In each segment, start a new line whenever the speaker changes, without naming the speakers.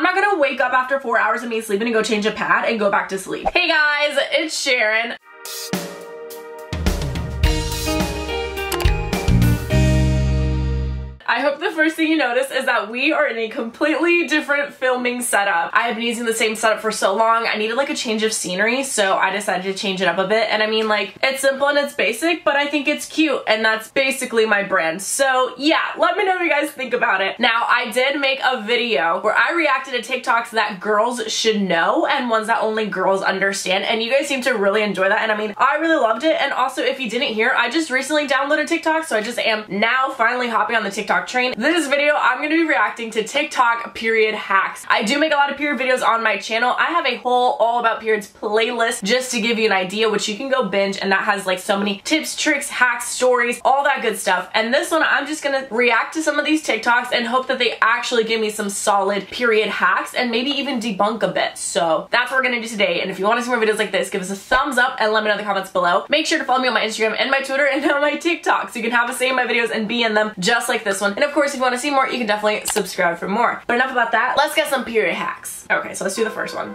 I'm not gonna wake up after four hours of me sleeping and go change a pad and go back to sleep. Hey guys, it's Sharon. I hope the first thing you notice is that we are in a completely different filming setup. I have been using the same setup for so long. I needed like a change of scenery, so I decided to change it up a bit. And I mean like, it's simple and it's basic, but I think it's cute and that's basically my brand. So yeah, let me know what you guys think about it. Now, I did make a video where I reacted to TikToks that girls should know and ones that only girls understand. And you guys seem to really enjoy that. And I mean, I really loved it. And also, if you didn't hear, I just recently downloaded TikTok, so I just am now finally hopping on the TikTok train. This video, I'm going to be reacting to TikTok period hacks. I do make a lot of period videos on my channel. I have a whole all about periods playlist just to give you an idea, which you can go binge, and that has like so many tips, tricks, hacks, stories, all that good stuff. And this one, I'm just going to react to some of these TikToks and hope that they actually give me some solid period hacks and maybe even debunk a bit. So that's what we're going to do today. And if you want to see more videos like this, give us a thumbs up and let me know in the comments below. Make sure to follow me on my Instagram and my Twitter and on my TikTok so you can have a say in my videos and be in them just like this one. And of course, if you want to see more, you can definitely subscribe for more. But enough about that. Let's get some period hacks. Okay, so let's do the first one.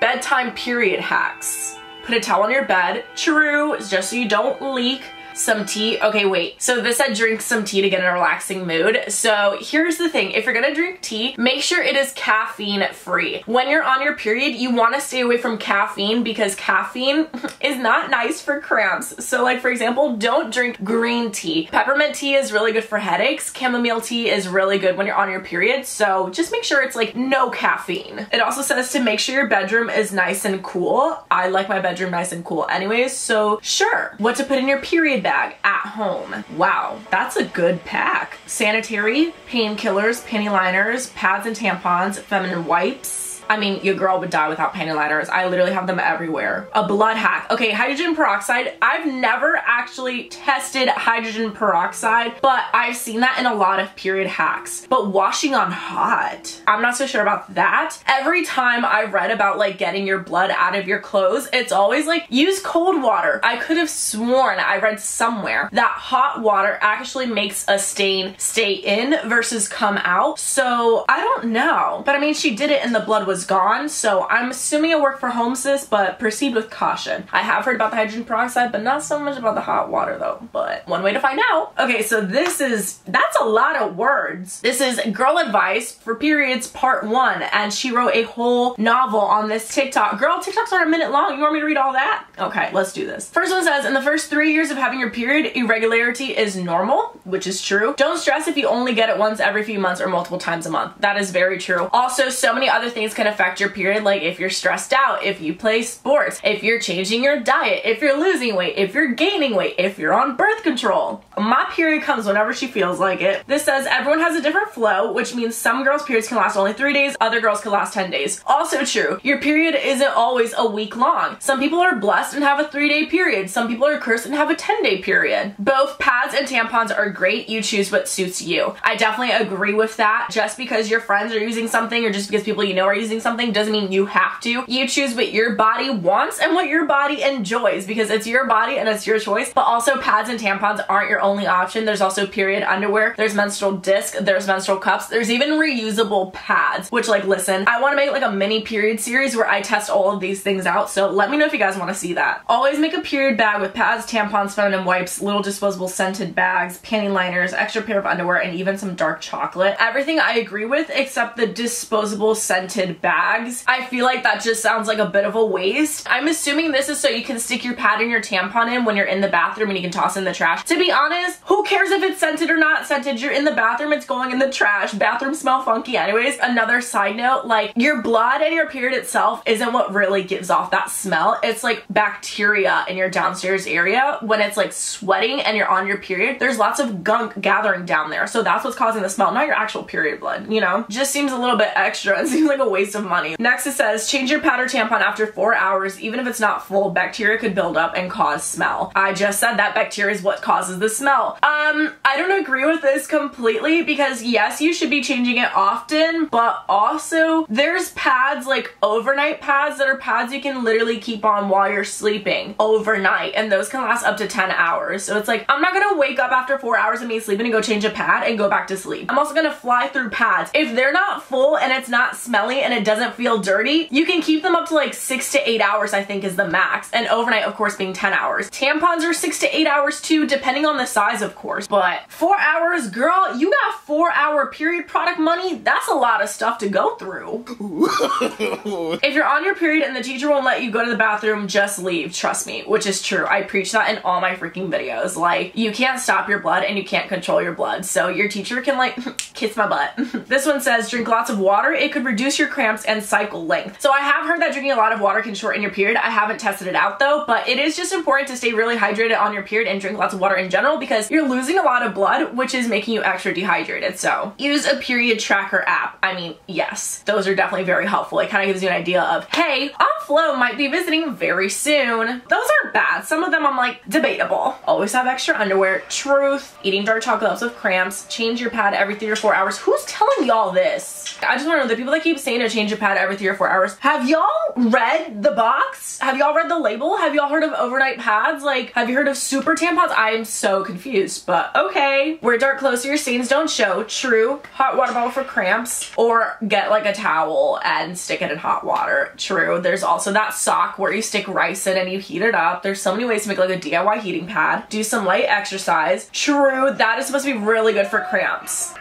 Bedtime period hacks. Put a towel on your bed. True, just so you don't leak some tea. Okay, wait. So this said drink some tea to get in a relaxing mood. So here's the thing. If you're gonna drink tea, make sure it is caffeine free. When you're on your period, you wanna stay away from caffeine because caffeine is not nice for cramps. So like for example, don't drink green tea. Peppermint tea is really good for headaches. Chamomile tea is really good when you're on your period. So just make sure it's like no caffeine. It also says to make sure your bedroom is nice and cool. I like my bedroom nice and cool anyways. So sure, what to put in your period bag at home. Wow, that's a good pack. Sanitary, painkillers, panty liners, pads and tampons, feminine wipes, I mean, your girl would die without panty liners. I literally have them everywhere. A blood hack. Okay, hydrogen peroxide. I've never actually tested hydrogen peroxide, but I've seen that in a lot of period hacks. But washing on hot, I'm not so sure about that. Every time I've read about like getting your blood out of your clothes, it's always like use cold water. I could have sworn I read somewhere that hot water actually makes a stain stay in versus come out. So I don't know. But I mean, she did it and the blood was gone, so I'm assuming it worked for home sis, but proceed with caution. I have heard about the hydrogen peroxide, but not so much about the hot water though, but one way to find out. Okay, so this is, that's a lot of words. This is Girl Advice for Periods Part 1, and she wrote a whole novel on this TikTok. Girl, TikToks are a minute long. You want me to read all that? Okay, let's do this. First one says, in the first three years of having your period, irregularity is normal, which is true. Don't stress if you only get it once every few months or multiple times a month. That is very true. Also, so many other things can affect your period, like if you're stressed out, if you play sports, if you're changing your diet, if you're losing weight, if you're gaining weight, if you're on birth control. My period comes whenever she feels like it. This says everyone has a different flow, which means some girls' periods can last only three days, other girls can last 10 days. Also true, your period isn't always a week long. Some people are blessed and have a three day period. Some people are cursed and have a 10 day period. Both pads and tampons are great. You choose what suits you. I definitely agree with that. Just because your friends are using something or just because people you know are using something doesn't mean you have to. You choose what your body wants and what your body enjoys because it's your body and it's your choice. But also pads and tampons aren't your only option. There's also period underwear. There's menstrual disc. There's menstrual cups. There's even reusable pads, which like, listen, I want to make like a mini period series where I test all of these things out. So let me know if you guys want to see that. Always make a period bag with pads, tampons, feminine wipes, little disposable scented bags, panty liners, extra pair of underwear, and even some dark chocolate. Everything I agree with except the disposable scented bags. I feel like that just sounds like a bit of a waste. I'm assuming this is so you can stick your pad and your tampon in when you're in the bathroom and you can toss in the trash. To be honest, who cares if it's scented or not scented? You're in the bathroom, it's going in the trash. Bathrooms smell funky anyways. Another side note, like your blood and your period itself isn't what really gives off that smell. It's like bacteria in your downstairs area when it's like sweating and you're on your period. There's lots of gunk gathering down there. So that's what's causing the smell, not your actual period blood, you know? Just seems a little bit extra and seems like a waste waste of money. Next it says, change your pad or tampon after four hours. Even if it's not full, bacteria could build up and cause smell. I just said that bacteria is what causes the smell. Um, I don't agree with this completely because yes, you should be changing it often, but also there's pads like overnight pads that are pads you can literally keep on while you're sleeping overnight and those can last up to 10 hours. So it's like, I'm not gonna wake up after four hours of me sleeping and go change a pad and go back to sleep. I'm also gonna fly through pads. If they're not full and it's not smelly and it doesn't feel dirty, you can keep them up to like six to eight hours, I think is the max. And overnight, of course, being 10 hours. Tampons are six to eight hours too, depending on the size, of course. But four hours, girl, you got four hour period product money. That's a lot of stuff to go through. if you're on your period and the teacher won't let you go to the bathroom, just leave. Trust me, which is true. I preach that in all my freaking videos. Like, you can't stop your blood and you can't control your blood. So your teacher can like kiss my butt. this one says drink lots of water. It could reduce your cramps and cycle length. So I have heard that drinking a lot of water can shorten your period. I haven't tested it out though, but it is just important to stay really hydrated on your period and drink lots of water in general because you're losing a lot of blood, which is making you extra dehydrated. So use a period tracker app. I mean, yes, those are definitely very helpful. It kind of gives you an idea of, hey, Flo might be visiting very soon. Those are bad. Some of them I'm like, debatable. Always have extra underwear. Truth. Eating dark chocolate helps with cramps. Change your pad every three or four hours. Who's telling y'all this? I just want to know, the people that keep saying to change your pad every three or four hours, have y'all read the box? Have y'all read the label? Have y'all heard of overnight pads? Like, have you heard of super tampons? I am so confused, but okay. Wear dark clothes so your stains don't show. True. Hot water bottle for cramps. Or get like a towel and stick it in hot water. True. There's also that sock where you stick rice in and you heat it up. There's so many ways to make like a DIY heating pad. Do some light exercise. True, that is supposed to be really good for cramps.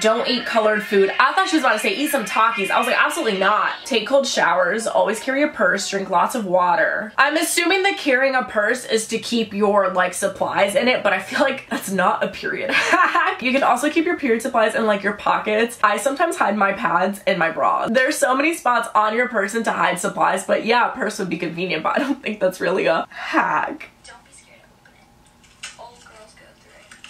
Don't eat colored food. I thought she was about to say eat some Takis. I was like, absolutely not. Take cold showers. Always carry a purse. Drink lots of water. I'm assuming that carrying a purse is to keep your like supplies in it, but I feel like that's not a period hack. you can also keep your period supplies in like your pockets. I sometimes hide my pads in my bra. There's so many spots on your person to hide supplies, but yeah, purse would be convenient, but I don't think that's really a hack.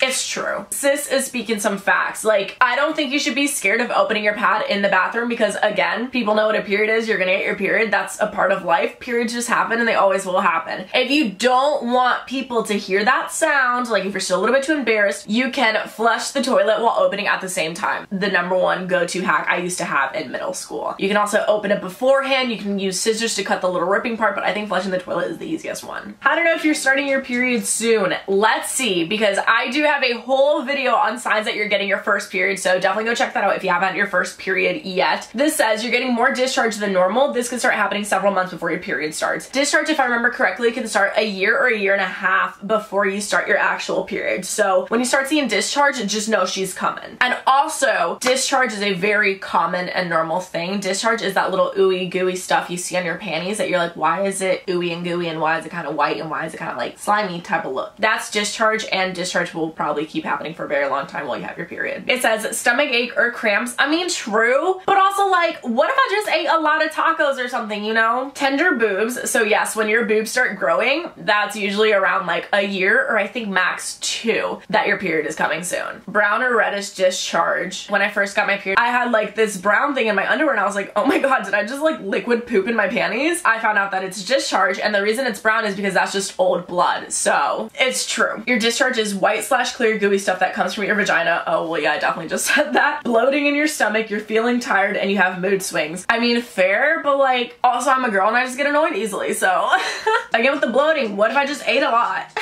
It's true. Sis is speaking some facts. Like, I don't think you should be scared of opening your pad in the bathroom because, again, people know what a period is. You're gonna get your period. That's a part of life. Periods just happen and they always will happen. If you don't want people to hear that sound, like if you're still a little bit too embarrassed, you can flush the toilet while opening at the same time. The number one go-to hack I used to have in middle school. You can also open it beforehand. You can use scissors to cut the little ripping part, but I think flushing the toilet is the easiest one. I don't know if you're starting your period soon. Let's see, because I do have a whole video on signs that you're getting your first period, so definitely go check that out if you haven't your first period yet. This says you're getting more discharge than normal. This can start happening several months before your period starts. Discharge, if I remember correctly, can start a year or a year and a half before you start your actual period. So when you start seeing discharge, just know she's coming. And also, discharge is a very common and normal thing. Discharge is that little ooey gooey stuff you see on your panties that you're like, why is it ooey and gooey and why is it kind of white and why is it kind of like slimy type of look? That's discharge and discharge will probably keep happening for a very long time while you have your period. It says stomach ache or cramps. I mean, true, but also like, what if I just ate a lot of tacos or something, you know? Tender boobs. So yes, when your boobs start growing, that's usually around like a year or I think max two that your period is coming soon. Brown or reddish discharge. When I first got my period, I had like this brown thing in my underwear and I was like, oh my god, did I just like liquid poop in my panties? I found out that it's discharge and the reason it's brown is because that's just old blood. So it's true. Your discharge is white slash clear gooey stuff that comes from your vagina. Oh, well, yeah, I definitely just said that. Bloating in your stomach, you're feeling tired, and you have mood swings. I mean, fair, but like, also I'm a girl and I just get annoyed easily, so. Again, with the bloating, what if I just ate a lot?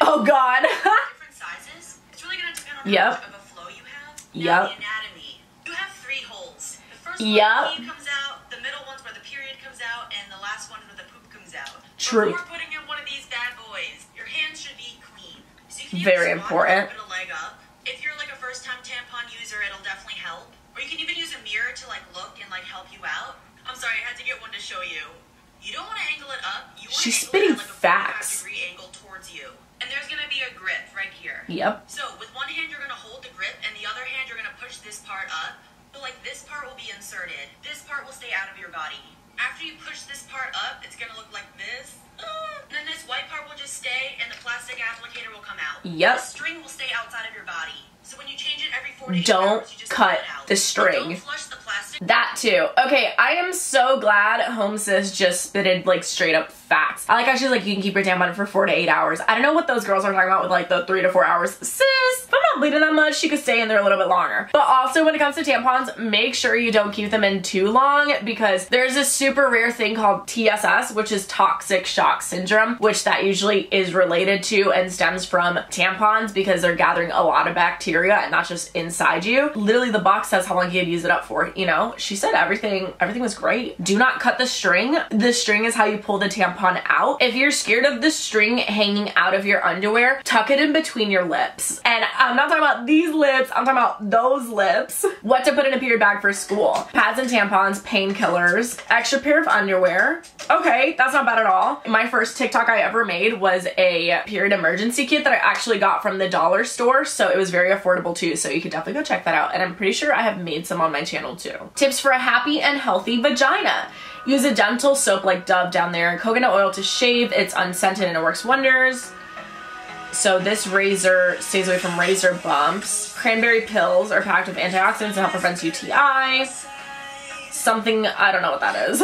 A Oh, God.
different sizes. It's really gonna depend on
Yep.
how much of a flow you have.
Yep.
Now, the anatomy. You have three holes. The first one
Yep.
the pee comes out, the middle one's where the period comes out, and the last one where the poop comes out.
True.
Before putting in one of these bad
Very important.
a leg up. If you're like a first-time tampon user, it'll definitely help. Or you can even use a mirror to like look and like help you out. I'm sorry, I had to get one to show you. You don't want to angle it up. You want
She's
to
spitting
angle it at, like a 45
facts.
degree angle towards you. And there's gonna be a grip right here.
Yep.
So with one hand you're gonna hold the grip and the other hand you're gonna push this part up. So like this part will be inserted. This part will stay out of your body. After you push this part up, it's gonna look like this. Ah. And then this white part will just stay and the plastic applicator will come out.
Yep.
The string will stay outside of your body. So when you change it every 48
Don't
hours, you just
cut
it out.
the string.
The plastic
That too. Okay, I am so glad Home Sis just spitted like straight up facts. I like she's like, you can keep your tampon for four to eight hours. I don't know what those girls are talking about with like the three to four hours. Sis, I'm not bleeding that much, she could stay in there a little bit longer. But also when it comes to tampons, make sure you don't keep them in too long because there's this super rare thing called TSS, which is toxic shock syndrome, which that usually is related to and stems from tampons because they're gathering a lot of bacteria and not just inside you. Literally the box says how long you had use it up for, you know? She said everything, everything was great. Do not cut the string. The string is how you pull the tampon out. If you're scared of the string hanging out of your underwear, tuck it in between your lips. And I'm not talking about these lips, I'm talking about those lips. What to put in a period bag for school. Pads and tampons, painkillers, extra pair of underwear. Okay, that's not bad at all. My first TikTok I ever made was a period emergency kit that I actually got from the dollar store, so it was very affordable too, so you could definitely go check that out. And I'm pretty sure I have made some on my channel too. Tips for a happy and healthy vagina. Use a gentle soap like Dove down there. Coconut oil to shave. It's unscented and it works wonders. So this razor stays away from razor bumps. Cranberry pills are packed with antioxidants to help prevent UTI. Something, I don't know what that is.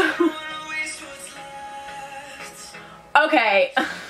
okay.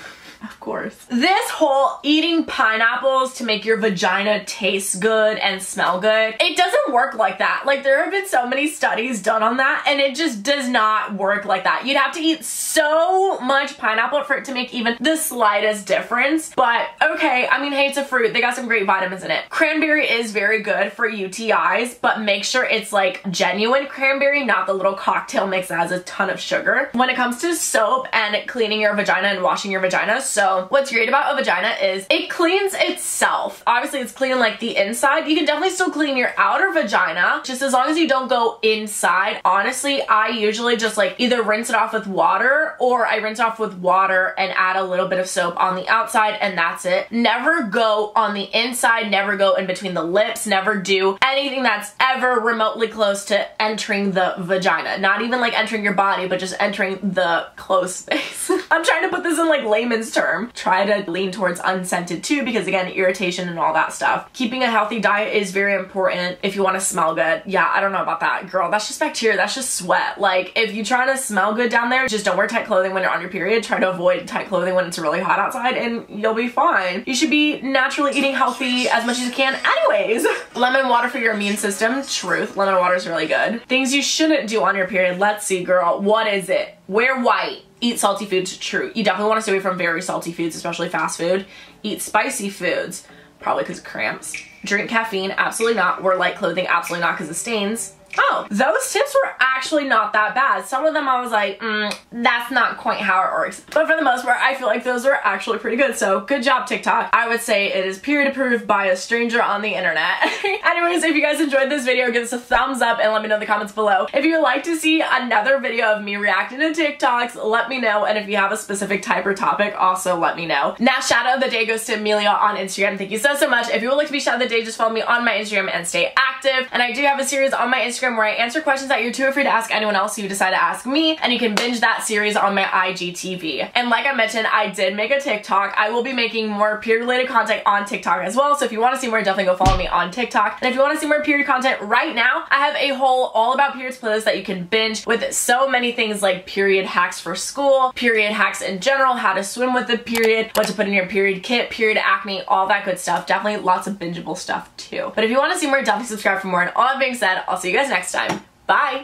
Course. This whole eating pineapples to make your vagina taste good and smell good, it doesn't work like that. Like there have been so many studies done on that and it just does not work like that. You'd have to eat so much pineapple for it to make even the slightest difference. But okay, I mean, hey, it's a fruit. They got some great vitamins in it. Cranberry is very good for UTIs, but make sure it's like genuine cranberry, not the little cocktail mix that has a ton of sugar. When it comes to soap and cleaning your vagina and washing your vagina, so what's great about a vagina is it cleans itself. Obviously it's cleaning like the inside. You can definitely still clean your outer vagina just as long as you don't go inside. Honestly, I usually just like either rinse it off with water or I rinse off with water and add a little bit of soap on the outside and that's it. Never go on the inside, never go in between the lips, never do anything that's ever remotely close to entering the vagina. Not even like entering your body, but just entering the closed space. I'm trying to put this in like layman's terms Try to lean towards unscented too because again, irritation and all that stuff. Keeping a healthy diet is very important if you want to smell good. Yeah, I don't know about that. Girl, that's just bacteria. That's just sweat. Like if you try to smell good down there, just don't wear tight clothing when you're on your period. Try to avoid tight clothing when it's really hot outside and you'll be fine. You should be naturally eating healthy as much as you can anyways. Lemon water for your immune system. Truth. Lemon water is really good. Things you shouldn't do on your period. Let's see, girl. What is it? Wear white eat salty foods, true. You definitely want to stay away from very salty foods, especially fast food. Eat spicy foods, probably because of cramps. Drink caffeine, absolutely not. Wear light clothing, absolutely not because of stains. Oh, those tips were actually not that bad. Some of them I was like, mm, that's not quite how it works. But for the most part, I feel like those are actually pretty good. So good job, TikTok. I would say it is period approved by a stranger on the internet. Anyways, if you guys enjoyed this video, give us a thumbs up and let me know in the comments below. If you'd like to see another video of me reacting to TikToks, let me know. And if you have a specific type or topic, also let me know. Now, shout out of the day goes to Amelia on Instagram. Thank you so, so much. If you would like to be shout out of the day, just follow me on my Instagram and stay active. And I do have a series on my Instagram Instagram where I answer questions that you're too afraid to ask anyone else so you decide to ask me and you can binge that series on my IGTV. And like I mentioned, I did make a TikTok. I will be making more period related content on TikTok as well. So if you want to see more, definitely go follow me on TikTok. And if you want to see more period content right now, I have a whole all about periods playlist that you can binge with so many things like period hacks for school, period hacks in general, how to swim with the period, what to put in your period kit, period acne, all that good stuff. Definitely lots of bingeable stuff too. But if you want to see more, definitely subscribe for more. And all that being said, I'll see you guys next time. Bye!